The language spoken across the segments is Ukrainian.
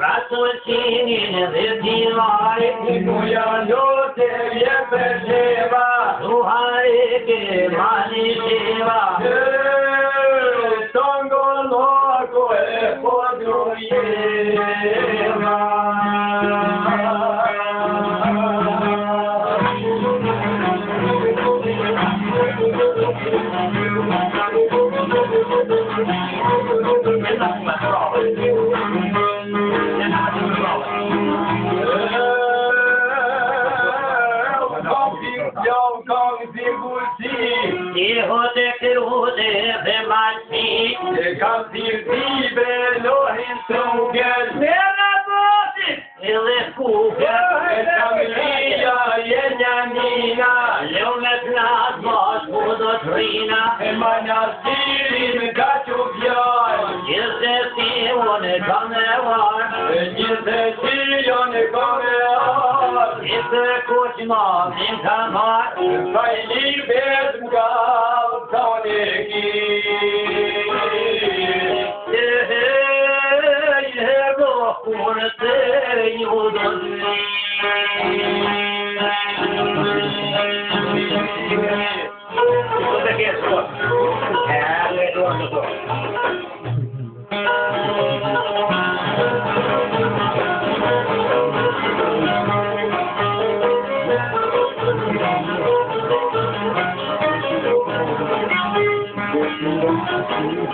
Rasulcinin de divare, Ikuya yo te vie perceba, Ruha के मानी सेवा संगोलो को Thank you. Його де керуди вимальні, Кампірбі белогін струген, не работи, і легку Камілія є няніна, Люмет нас мож будуть ріна, Маня стілін качу б'яй, Нізе сі вони коневар, Нізе сі вони коневар, Esse cozinó me enganar, vai lhe pescar o tonegui. Ei, ei, por ter o dozinho. Isso daqui é. É,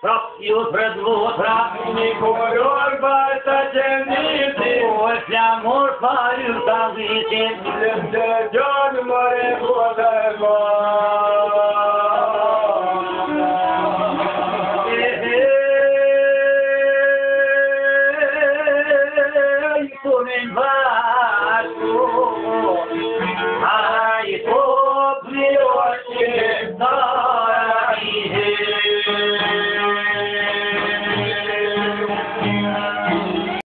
Oh,